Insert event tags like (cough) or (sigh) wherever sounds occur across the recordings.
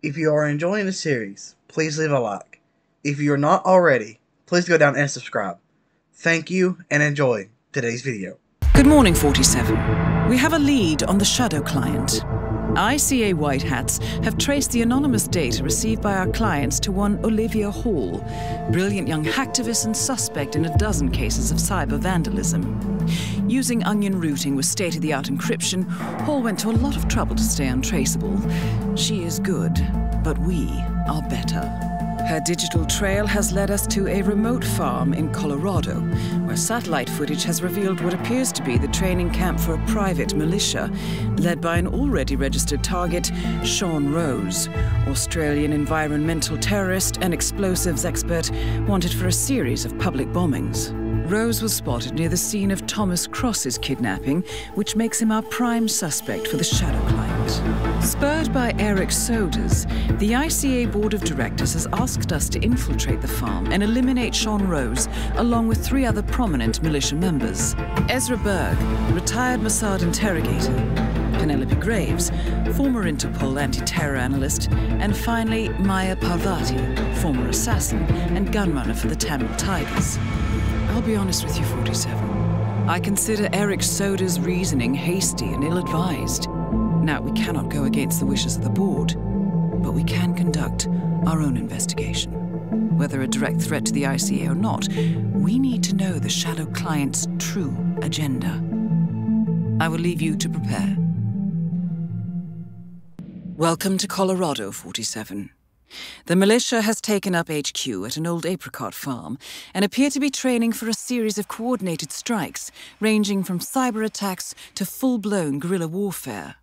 If you are enjoying the series, please leave a like. If you are not already, please go down and subscribe. Thank you and enjoy today's video. Good morning, 47. We have a lead on the Shadow client. ICA White Hats have traced the anonymous data received by our clients to one Olivia Hall, brilliant young hacktivist and suspect in a dozen cases of cyber vandalism. Using onion routing with state of the art encryption, Hall went to a lot of trouble to stay untraceable. She is good, but we are better. Her digital trail has led us to a remote farm in Colorado, where satellite footage has revealed what appears to be the training camp for a private militia, led by an already registered target, Sean Rose, Australian environmental terrorist and explosives expert wanted for a series of public bombings. Rose was spotted near the scene of Thomas Cross's kidnapping, which makes him our prime suspect for the Shadow client. Spurred by Eric Soders, the ICA Board of Directors has asked us to infiltrate the farm and eliminate Sean Rose, along with three other prominent militia members Ezra Berg, retired Mossad interrogator, Penelope Graves, former Interpol anti terror analyst, and finally Maya Parvati, former assassin and gunrunner for the Tamil Tigers. I'll be honest with you, 47. I consider Eric Soders reasoning hasty and ill advised. Now, we cannot go against the wishes of the board, but we can conduct our own investigation. Whether a direct threat to the ICA or not, we need to know the Shadow client's true agenda. I will leave you to prepare. Welcome to Colorado, 47. The militia has taken up HQ at an old apricot farm and appear to be training for a series of coordinated strikes, ranging from cyber attacks to full blown guerrilla warfare.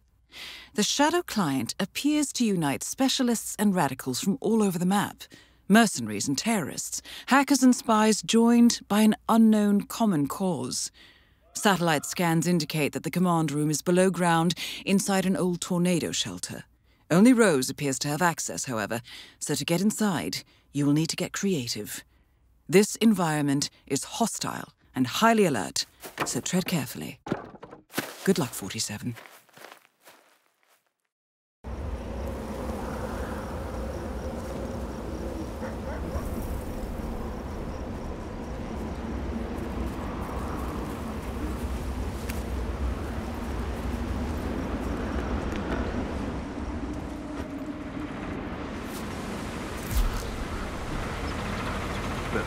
The Shadow Client appears to unite specialists and radicals from all over the map mercenaries and terrorists, hackers and spies joined by an unknown common cause. Satellite scans indicate that the command room is below ground inside an old tornado shelter. Only Rose appears to have access, however, so to get inside, you will need to get creative. This environment is hostile and highly alert, so tread carefully. Good luck, 47. The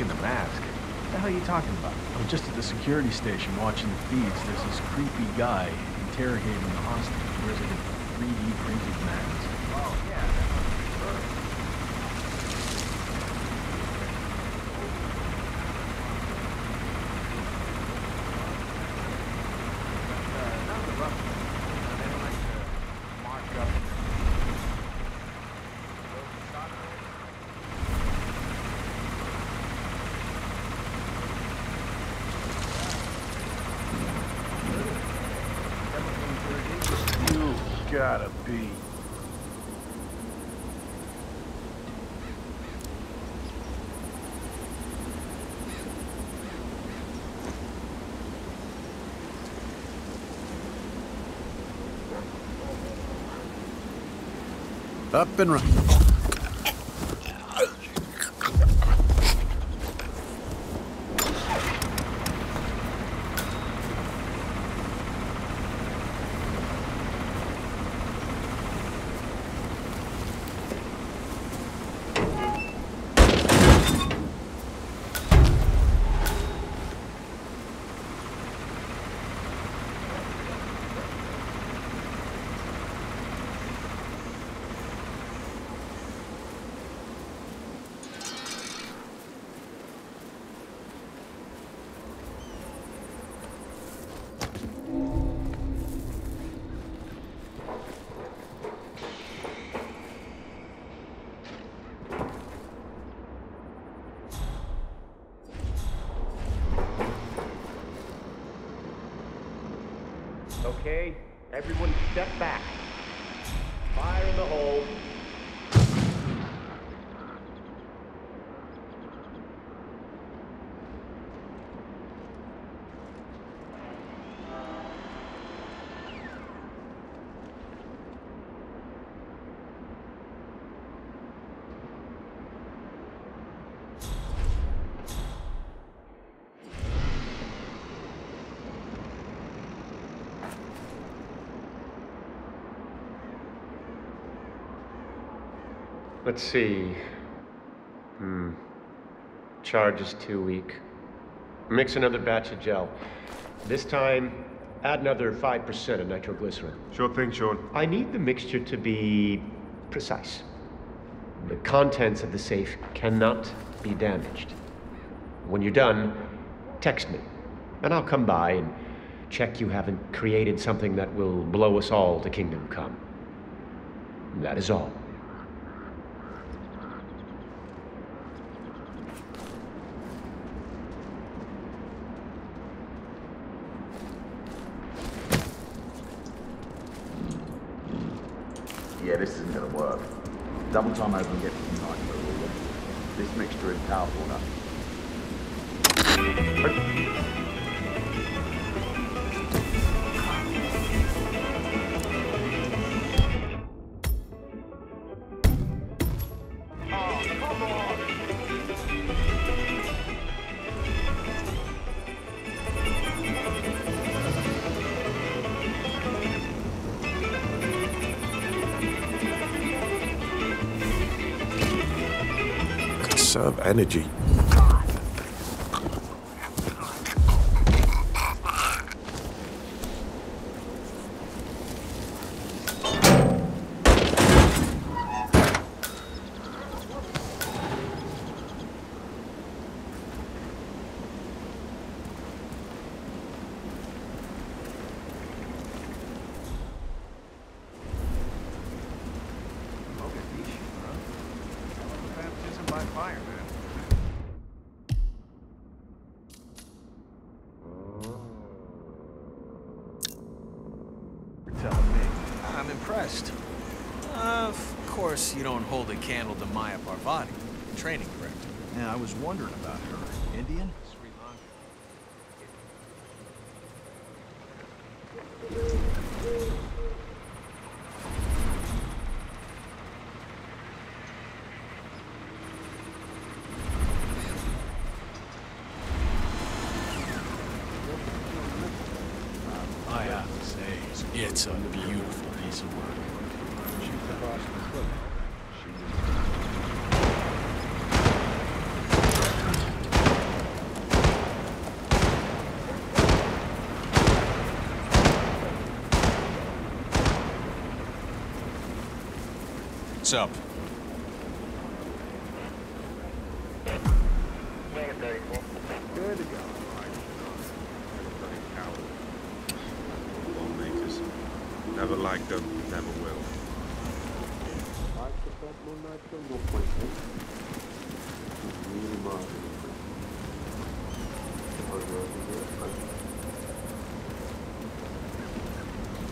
in the mask? What the hell are you talking about? I'm just at the security station watching the feeds. There's this creepy guy interrogating the hostage. Like a 3D printed mask. Oh, yeah, that must be Bird. Not the rough ones. They don't like to march up. You gotta be. Up and run. Okay, everyone step back. Fire in the hole. Let's see. Hmm. Charge is too weak. Mix another batch of gel. This time, add another 5% of nitroglycerin. Sure thing, Sean. I need the mixture to be precise. The contents of the safe cannot be damaged. When you're done, text me, and I'll come by and check you haven't created something that will blow us all to kingdom come. That is all. Yeah, this isn't gonna work. Double time over and get? This mixture is powerful enough. Energy. Candle to Maya Parvati. Training, correct? Yeah, I was wondering about her. Indian? Sri Lanka. I have to say, it's a beautiful piece of work. What's up? Good to go. Lawmakers. Never liked them, never will.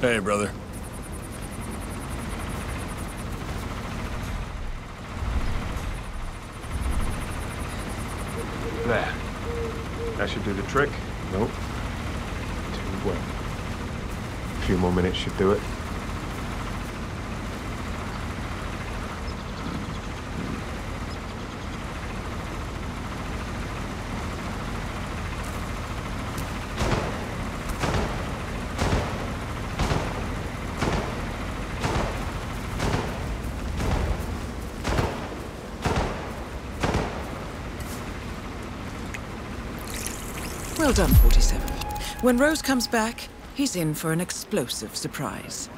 Hey, brother. There. That should do the trick. Nope. Too wet. A few more minutes should do it. Well done, 47. When Rose comes back, he's in for an explosive surprise.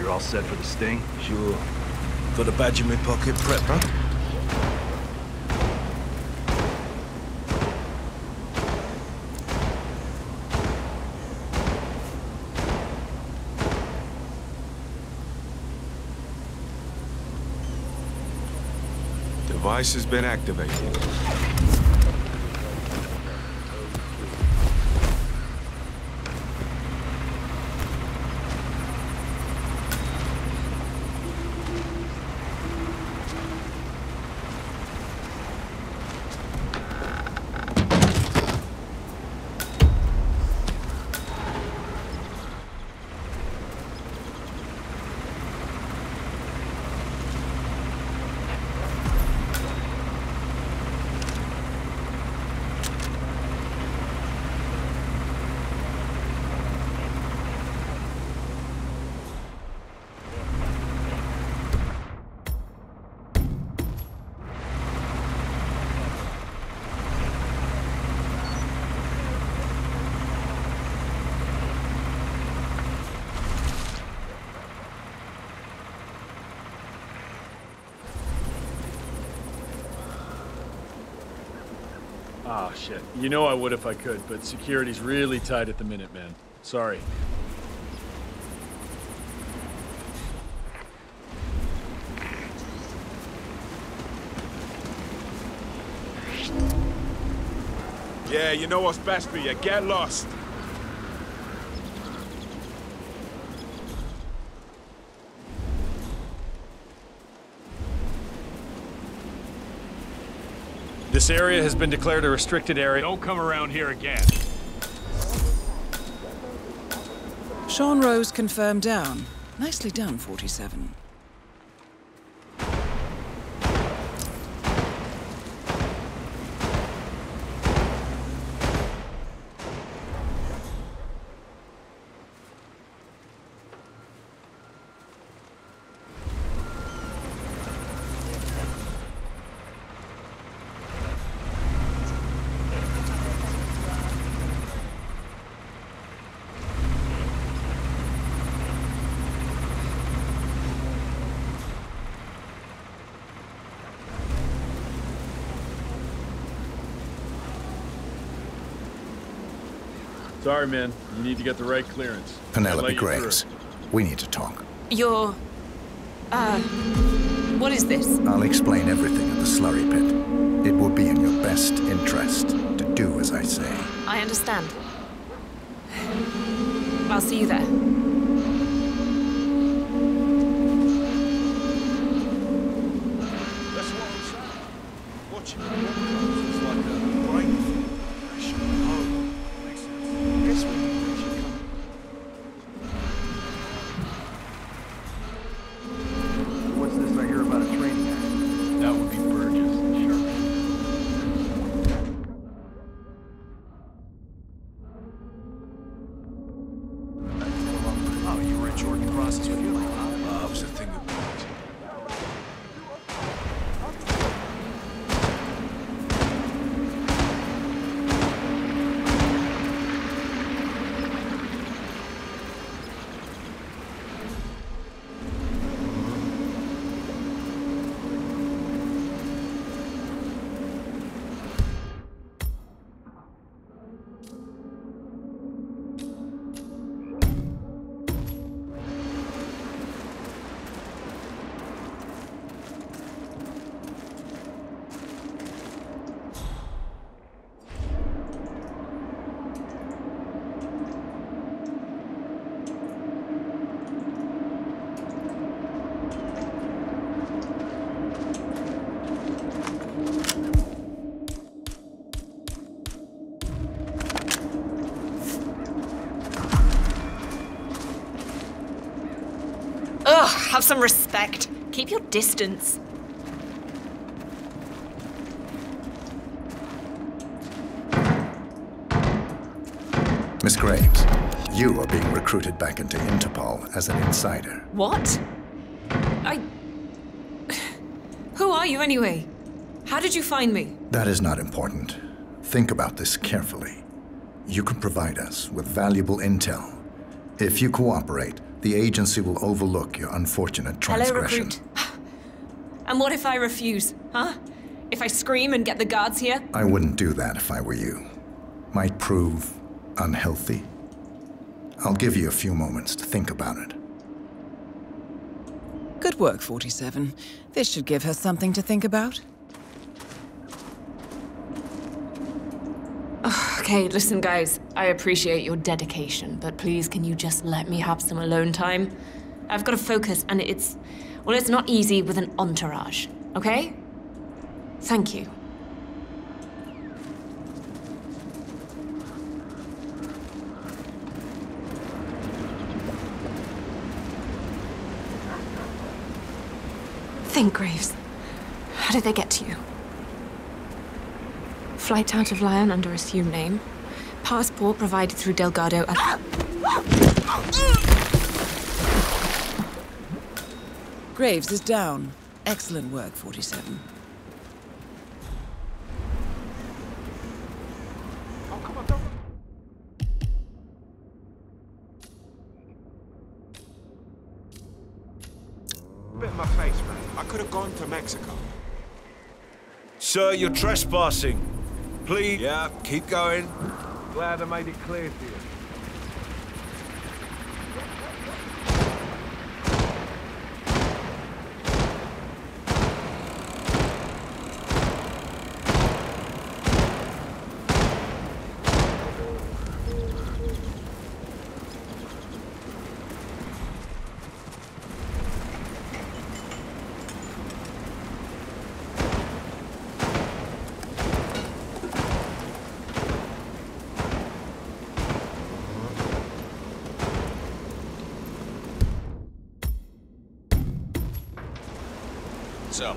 you're all set for the sting? Sure. Got a badge in my pocket, prep, huh? Device has been activated. Ah, shit. You know I would if I could, but security's really tight at the minute, man. Sorry. Yeah, you know what's best for you. Get lost. This area has been declared a restricted area. Don't come around here again. Sean Rose confirmed down. Nicely done, 47. Sorry, man. You need to get the right clearance. Penelope. Graves. We need to talk. You're... Uh... What is this? I'll explain everything at the slurry pit. It will be in your best interest to do as I say. I understand. I'll see you there. Have some respect. Keep your distance. Miss Graves, you are being recruited back into Interpol as an insider. What? I... Who are you anyway? How did you find me? That is not important. Think about this carefully. You can provide us with valuable intel. If you cooperate, the agency will overlook your unfortunate transgression. Hello, recruit. (sighs) And what if I refuse, huh? If I scream and get the guards here? I wouldn't do that if I were you. Might prove unhealthy. I'll give you a few moments to think about it. Good work, 47. This should give her something to think about. Okay, listen, guys. I appreciate your dedication, but please, can you just let me have some alone time? I've got to focus, and it's. Well, it's not easy with an entourage, okay? Thank you. Think, Graves. How did they get to you? Flight out of Lyon under assumed name. Passport provided through Delgado. Graves is down. Excellent work, 47. Bit of my face, man. I could have gone to Mexico. Sir, you're trespassing. Please. Yeah, keep going. Glad I made it clear to you. What's up?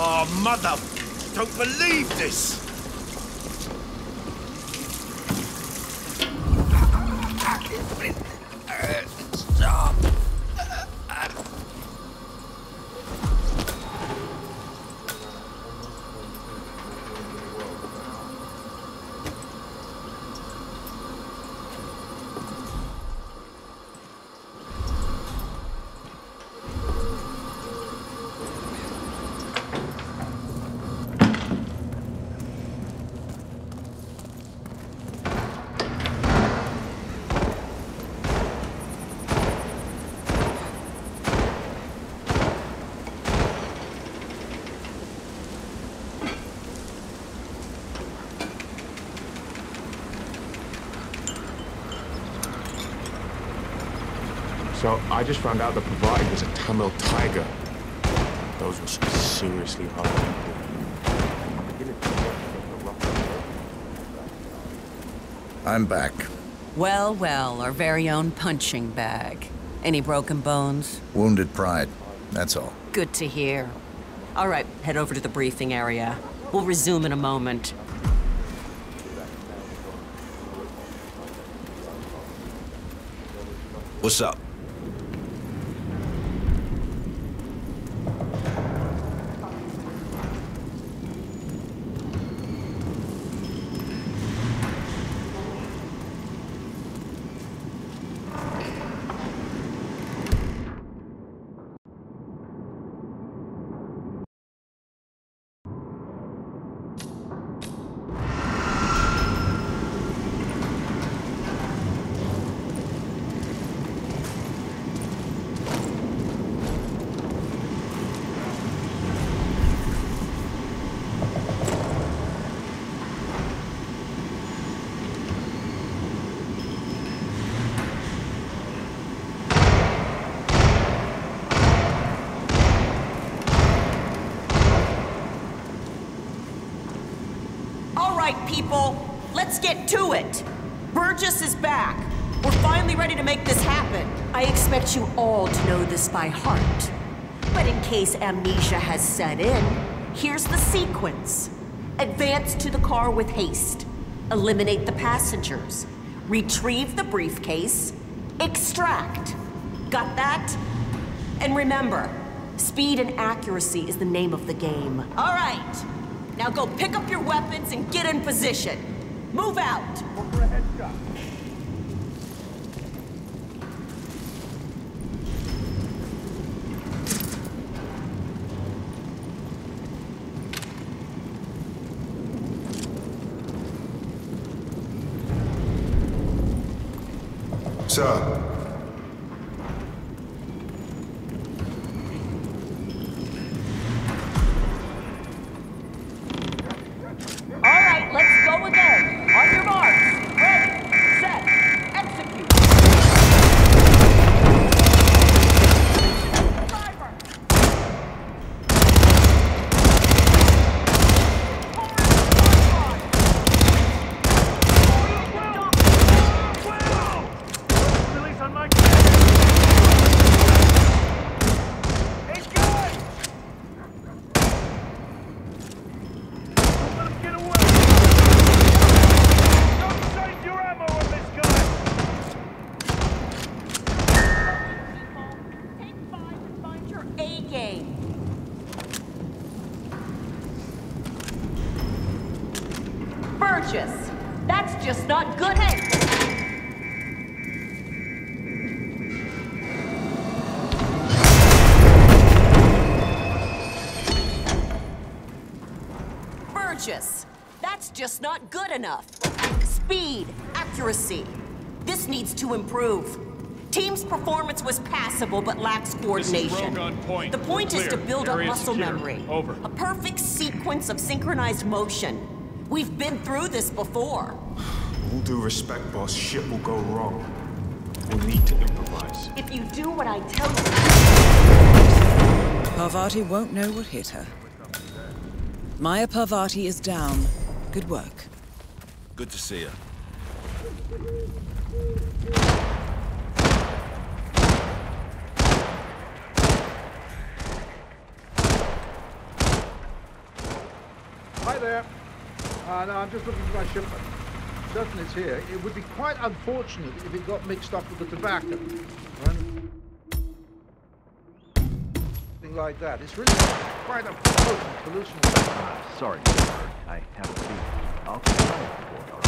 Oh, mother! Don't believe this! So I just found out the provider was a Tamil tiger. Those were some seriously hard people. I'm back. Well, well, our very own punching bag. Any broken bones? Wounded pride. That's all. Good to hear. All right, head over to the briefing area. We'll resume in a moment. What's up? All right, people, let's get to it. Burgess is back. We're finally ready to make this happen. I expect you all to know this by heart. But in case amnesia has set in, here's the sequence. Advance to the car with haste. Eliminate the passengers. Retrieve the briefcase. Extract. Got that? And remember, speed and accuracy is the name of the game. All right. Now go pick up your weapons and get in position. Move out. Burgess, that's just not good enough. Speed, accuracy. This needs to improve. Team's performance was passable but lacks coordination. Rogue on point. The point We're is to clear. build up muscle secure. memory. Over. A perfect sequence of synchronized motion. We've been through this before. all due respect, boss, shit will go wrong. We'll need to improvise. If you do what I tell you, Parvati won't know what hit her. Maya Parvati is down. Good work. Good to see you. Hi there. Uh, no, I'm just looking for my shipment. Certain it's here. It would be quite unfortunate if it got mixed up with the tobacco. Or anything like that. It's really quite a potent hallucination. Ah, sorry, sir. I have a few. I'll try it for you.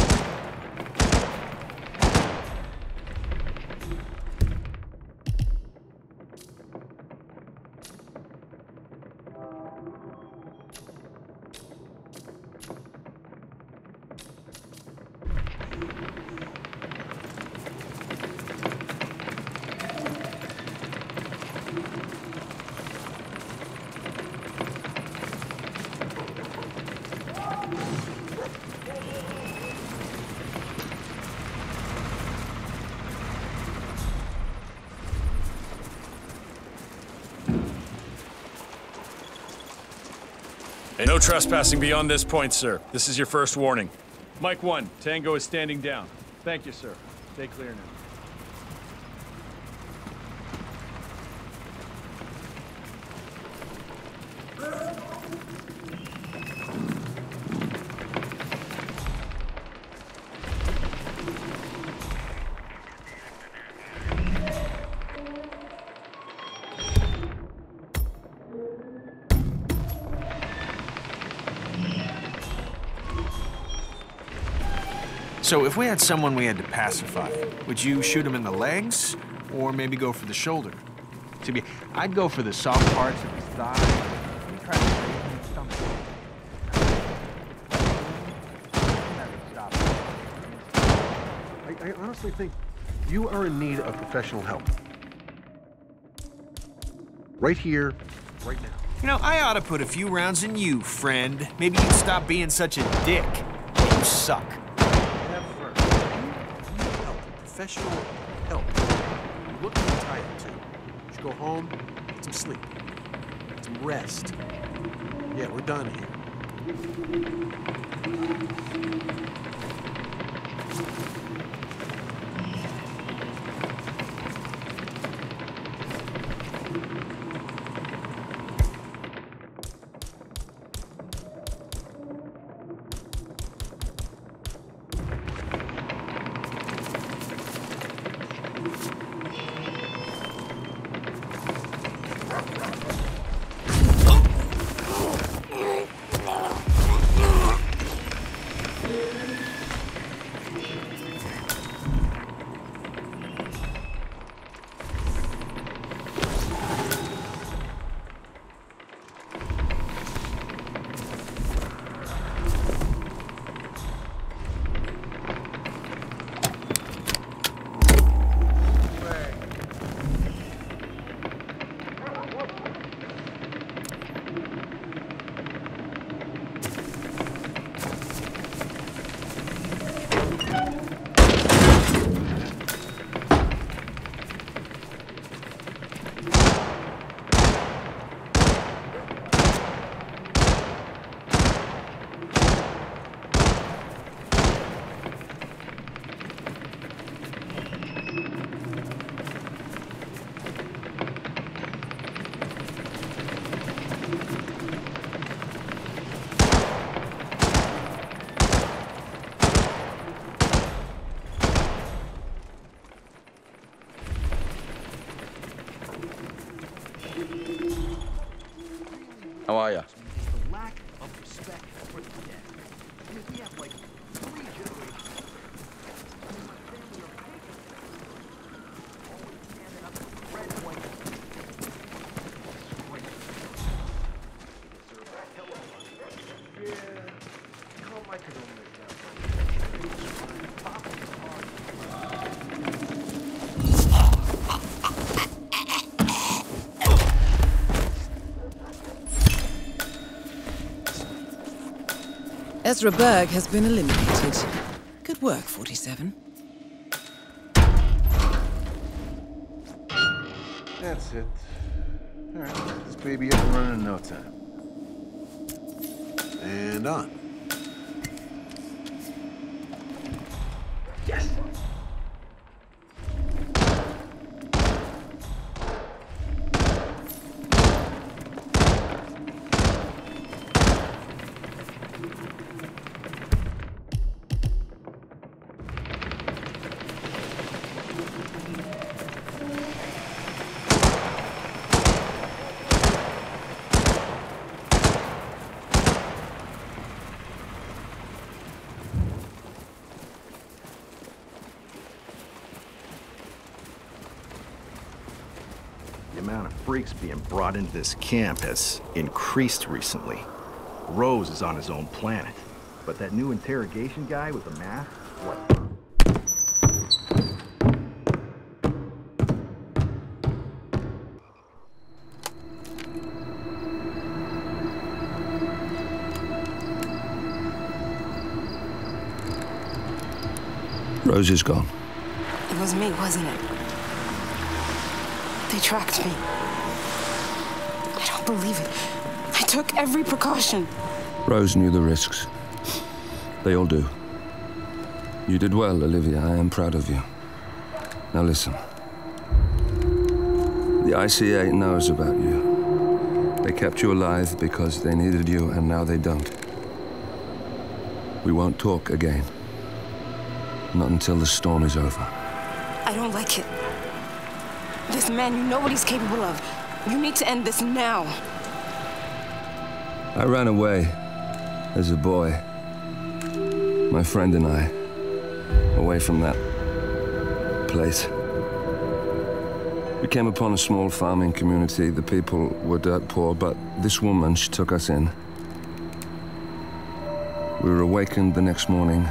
No trespassing beyond this point, sir. This is your first warning. Mike 1, Tango is standing down. Thank you, sir. Stay clear now. So if we had someone we had to pacify, would you shoot him in the legs or maybe go for the shoulder? To be, I'd go for the soft parts of his thigh. Maybe try to break his stomach. I, I honestly think you are in need of professional help. Right here, right now. You know, I ought to put a few rounds in you, friend. Maybe you'd stop being such a dick. You suck. Professional help. You're looking tired, too. You should go home, get some sleep, get some rest. Yeah, we're done here. How are you? Ezra Berg has been eliminated. Good work, 47. That's it. All right, this baby up and running in no time. And on. Freaks being brought into this camp has increased recently. Rose is on his own planet. But that new interrogation guy with the mask, what? Rose is gone. It was me, wasn't it? They tracked me. I don't believe it. I took every precaution. Rose knew the risks. They all do. You did well, Olivia. I am proud of you. Now listen. The ICA knows about you. They kept you alive because they needed you, and now they don't. We won't talk again. Not until the storm is over. I don't like it. This man, you know what he's capable of. You need to end this now. I ran away as a boy. My friend and I. Away from that place. We came upon a small farming community. The people were dirt poor, but this woman, she took us in. We were awakened the next morning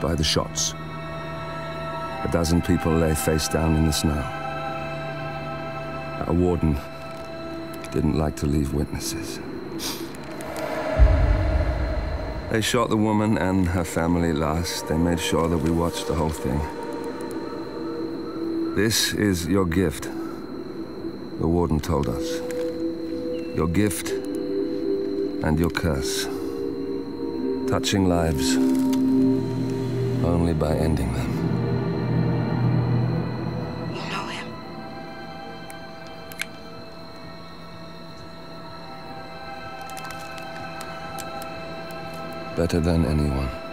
by the shots. A dozen people lay face down in the snow. Our warden didn't like to leave witnesses. They shot the woman and her family last. They made sure that we watched the whole thing. This is your gift, the warden told us. Your gift and your curse. Touching lives only by ending them. Better than anyone.